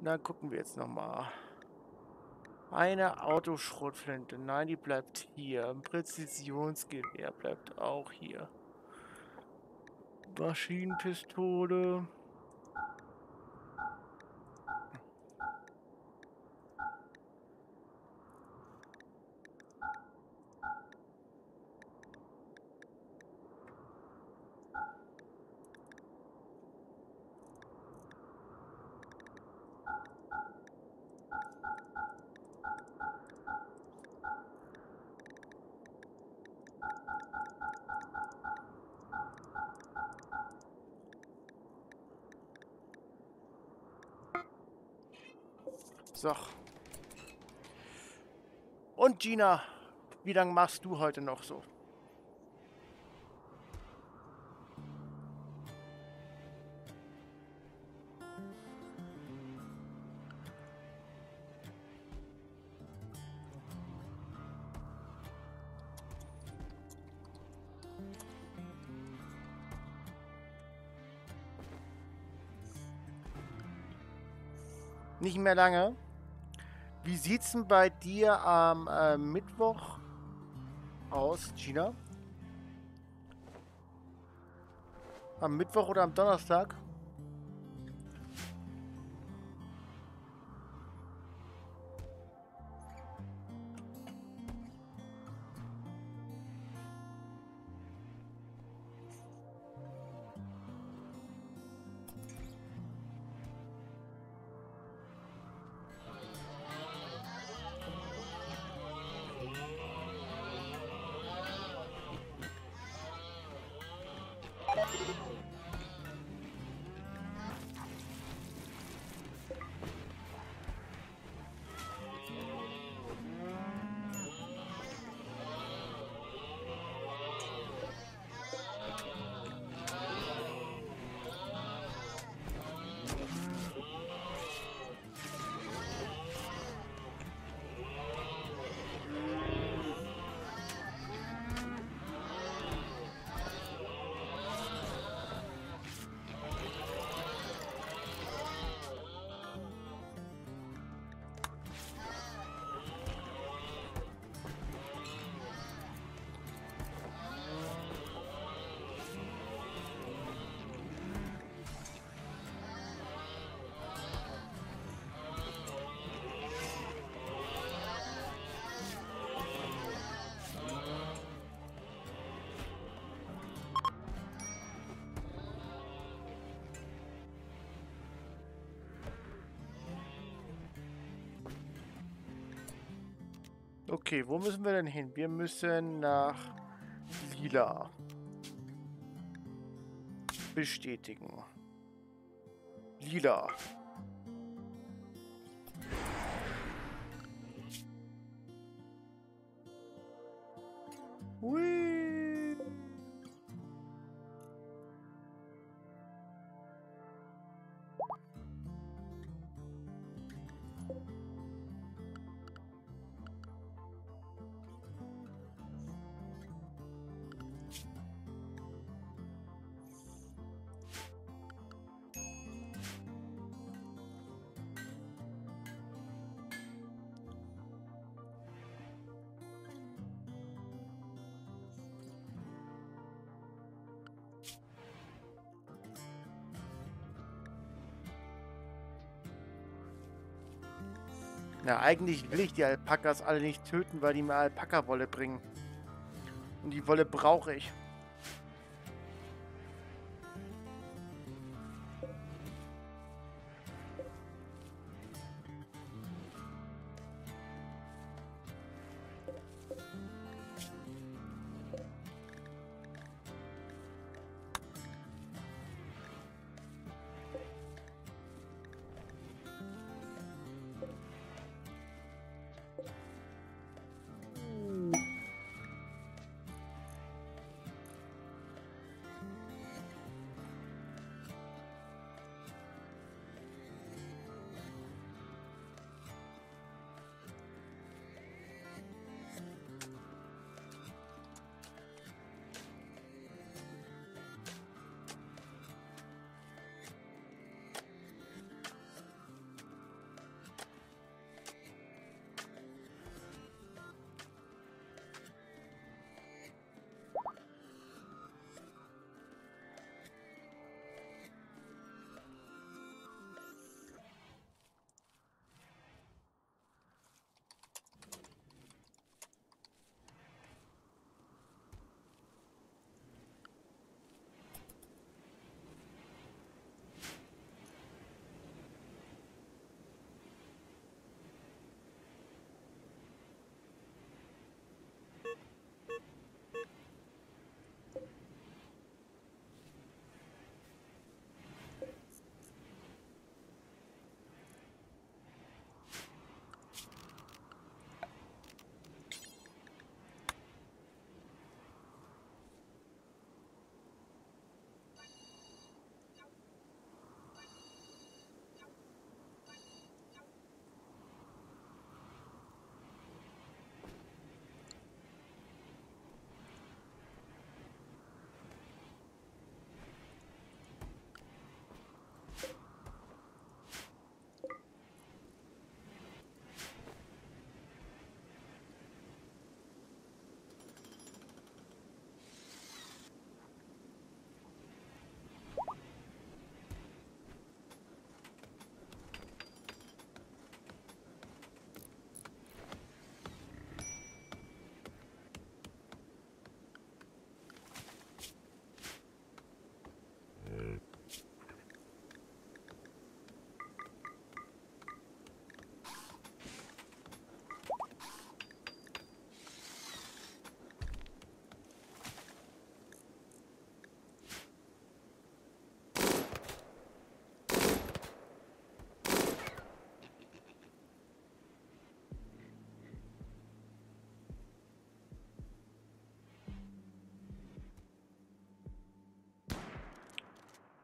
Na, gucken wir jetzt nochmal. Eine Autoschrotflinte. Nein, die bleibt hier. Ein Präzisionsgewehr bleibt auch hier. Maschinenpistole. So. Und Gina, wie lange machst du heute noch so? Nicht mehr lange. Wie sieht's denn bei dir am äh, Mittwoch aus, Gina? Am Mittwoch oder am Donnerstag? Okay, wo müssen wir denn hin? Wir müssen nach Lila. Bestätigen. Lila. Na, eigentlich will ich die Alpakas alle nicht töten, weil die mir Alpaka-Wolle bringen. Und die Wolle brauche ich.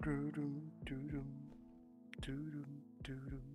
Doo-dum, doo-dum, doo-dum, doo-dum.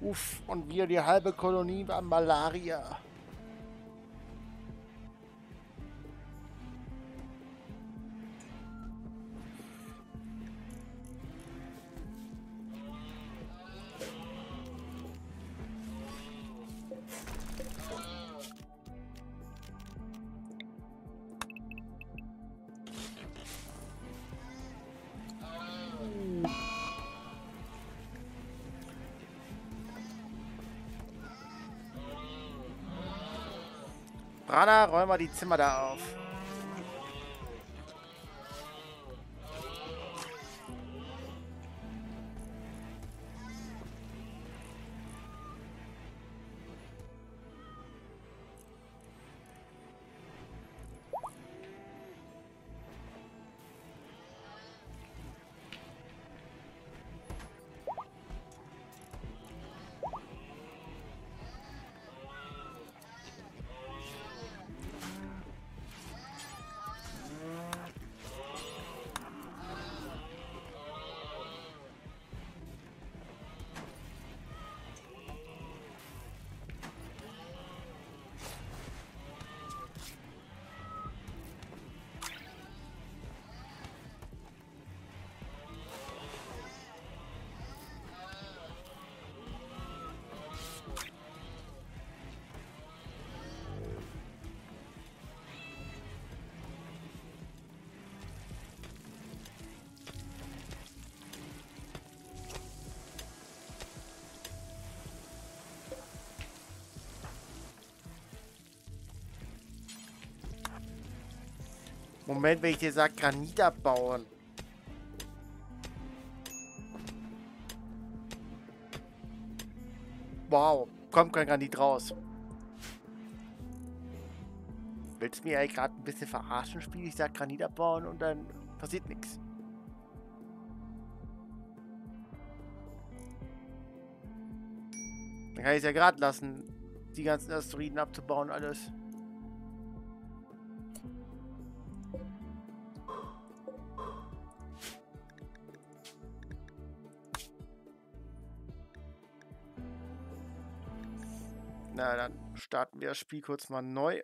Uff, und wir die halbe Kolonie an Malaria. Brana, räum mal die Zimmer da auf. Moment, wenn ich dir sage, Granit abbauen. Wow, kommt kein Granit raus. Willst du mir eigentlich gerade ein bisschen verarschen, Spiel? Ich sag Granit abbauen und dann passiert nichts. Dann kann ich es ja gerade lassen, die ganzen Asteroiden abzubauen, alles. Starten wir das Spiel kurz mal neu.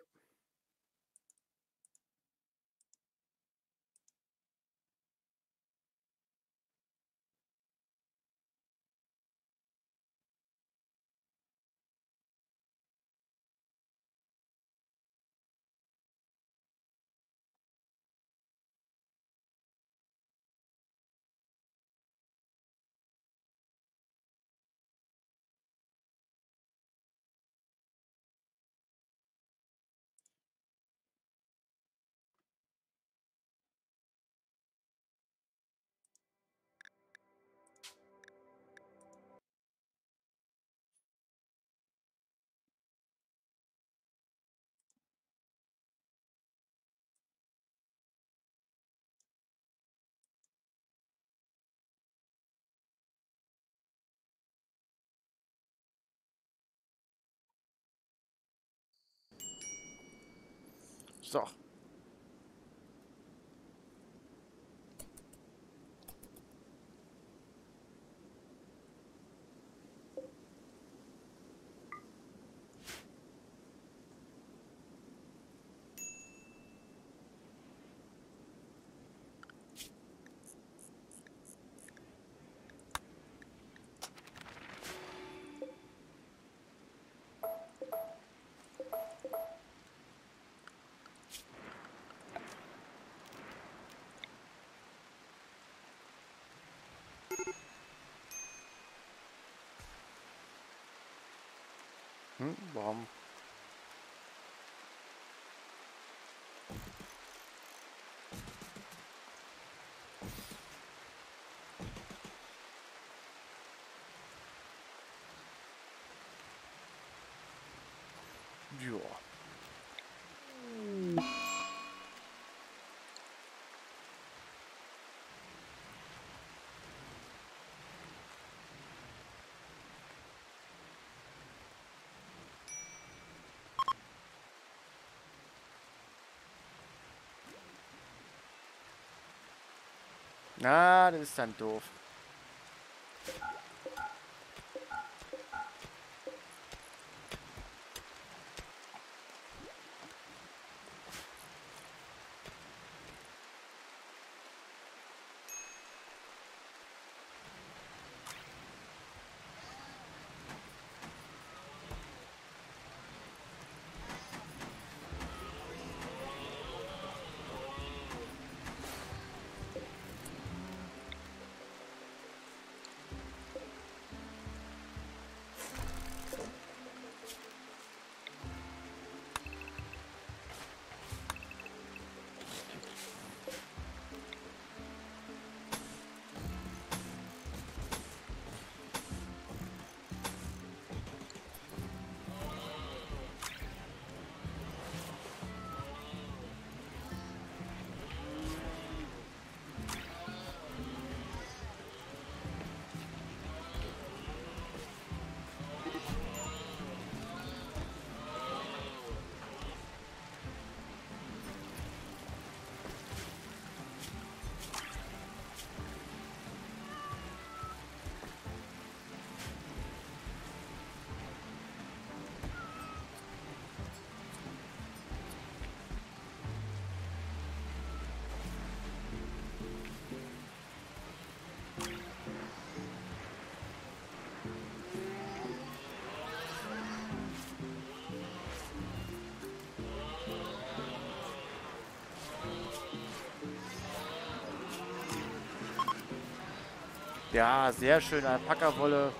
So. Hm, warum? Na, das ist dann doof. Ja, sehr schön. Alpaka-Wolle.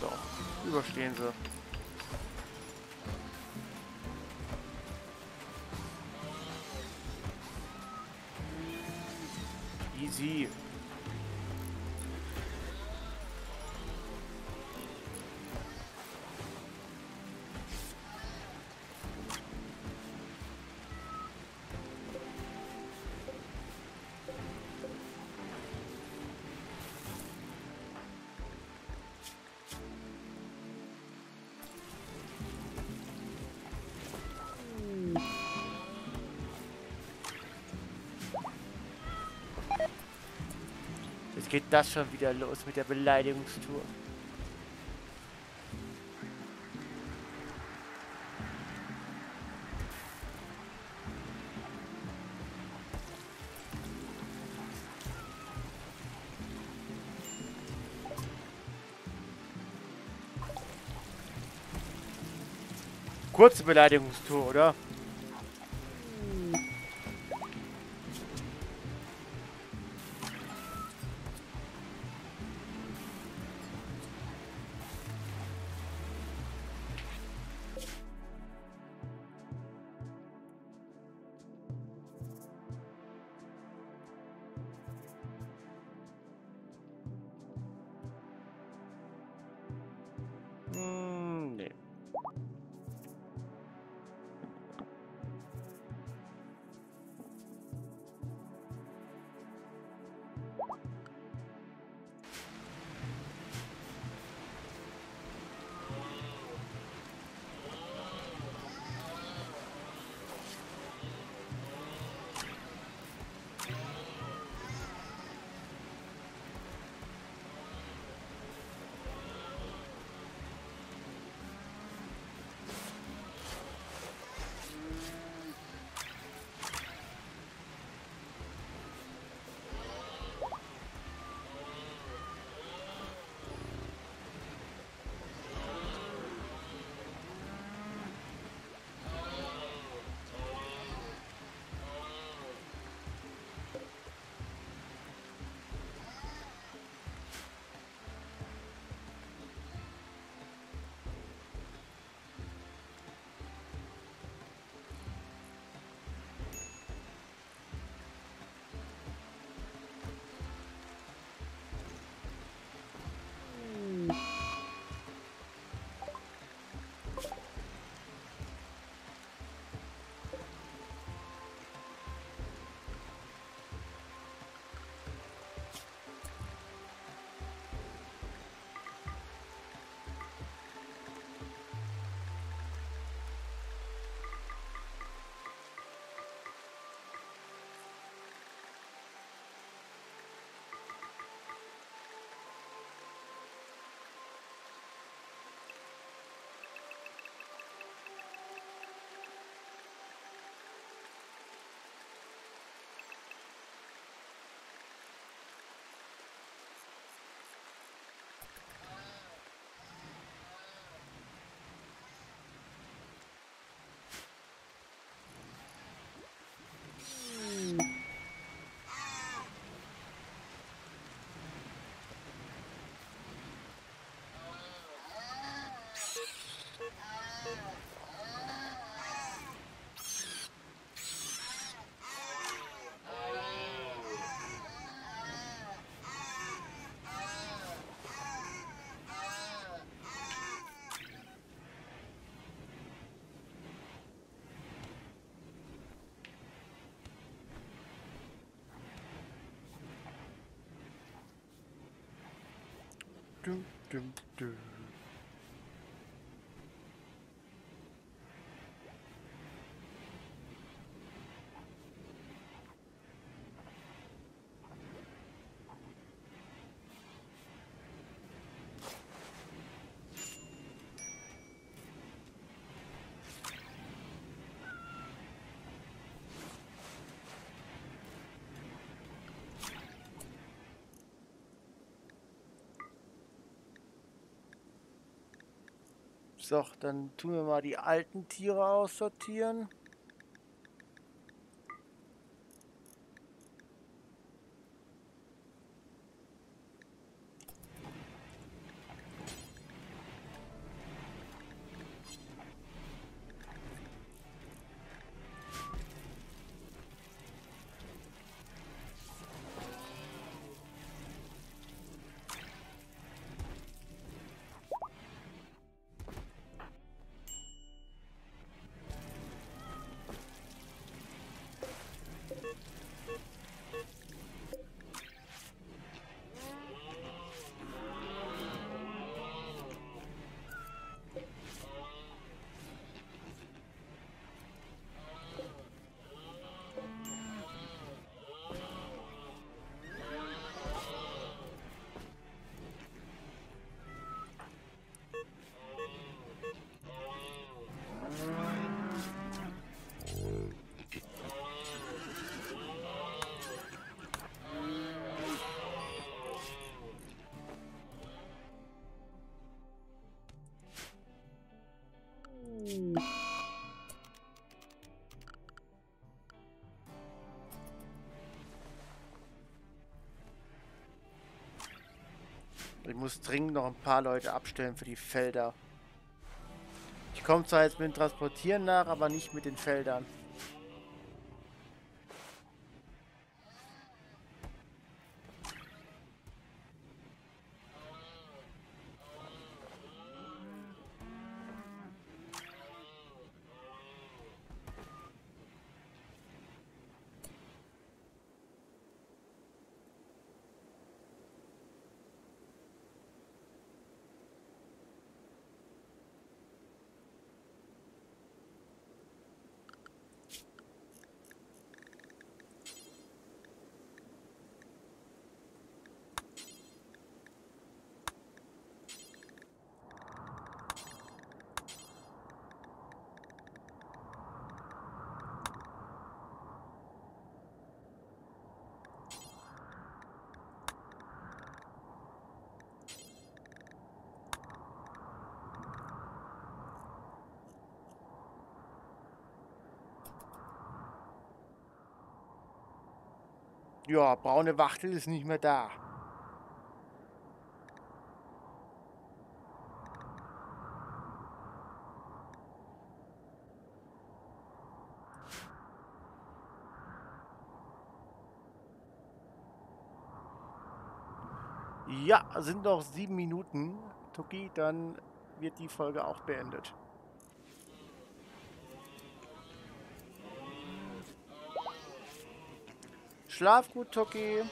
Doch. Überstehen sie. Geht das schon wieder los mit der Beleidigungstour. Kurze Beleidigungstour, oder? do, do, do. So, dann tun wir mal die alten Tiere aussortieren. Ich muss dringend noch ein paar Leute abstellen für die Felder. Ich komme zwar jetzt mit dem Transportieren nach, aber nicht mit den Feldern. Ja, braune Wachtel ist nicht mehr da. Ja, sind noch sieben Minuten. Toki, dann wird die Folge auch beendet. Schlaf gut, Toki.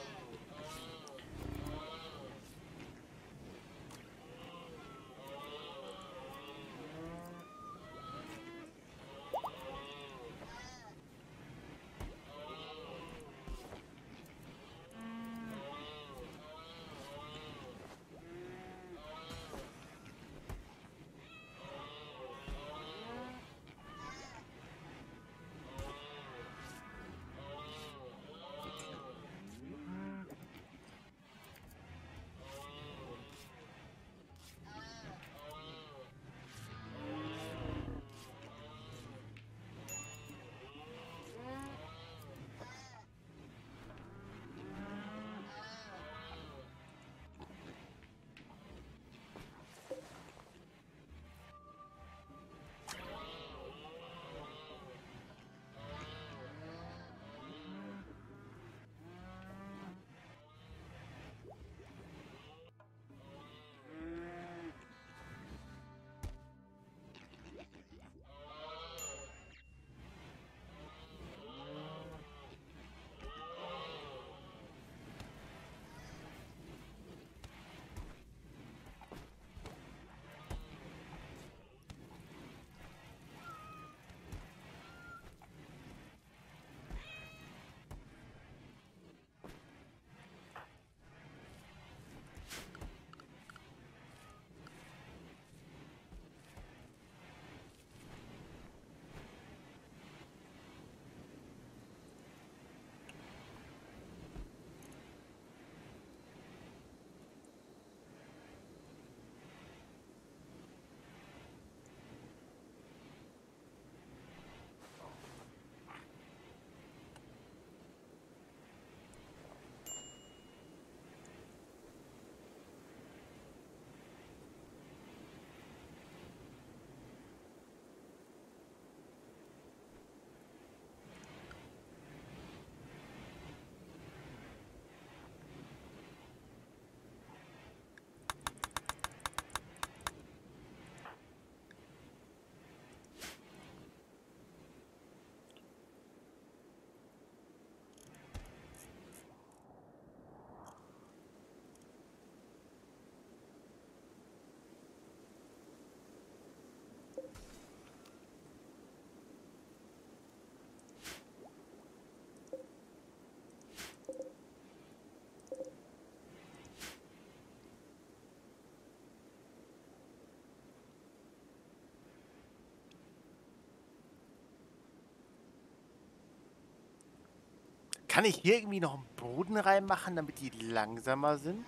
Kann ich hier irgendwie noch einen Boden reinmachen, damit die langsamer sind?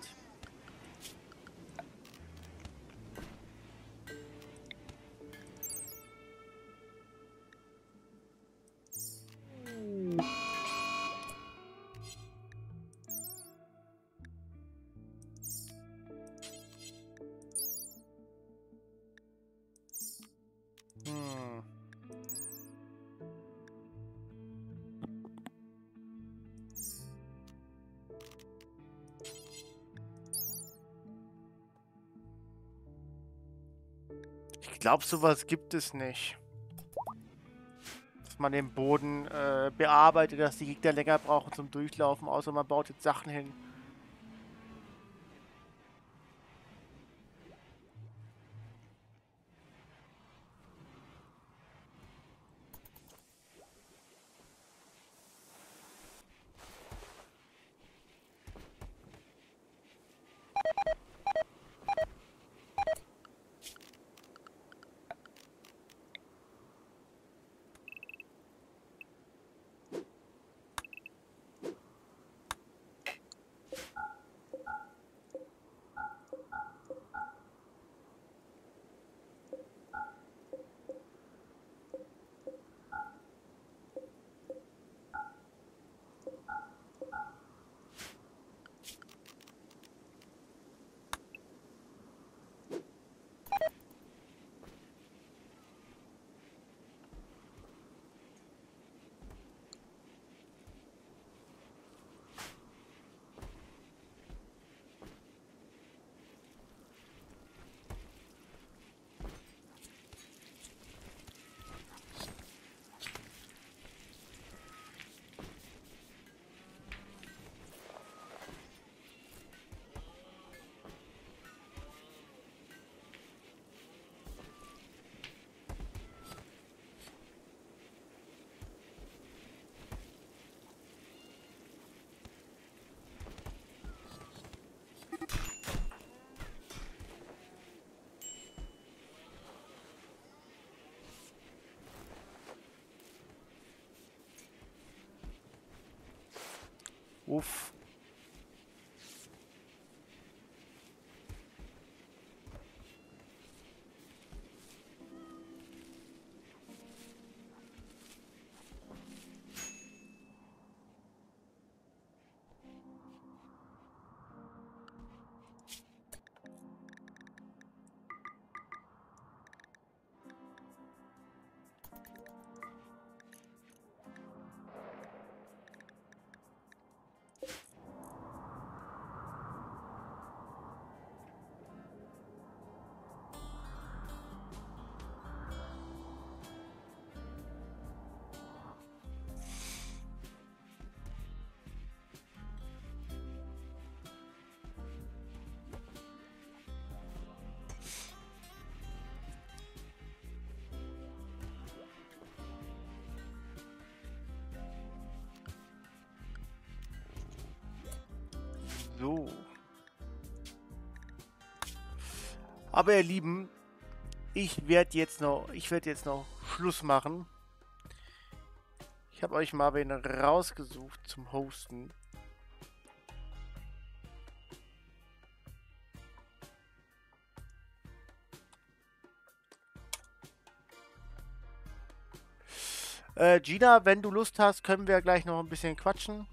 Glaube, sowas gibt es nicht. Dass man den Boden äh, bearbeitet, dass die Gegner länger brauchen zum Durchlaufen, außer man baut jetzt Sachen hin. Uff. So. Aber ihr Lieben, ich werde jetzt noch, ich werde jetzt noch Schluss machen. Ich habe euch mal wen rausgesucht zum Hosten. Äh, Gina, wenn du Lust hast, können wir gleich noch ein bisschen quatschen.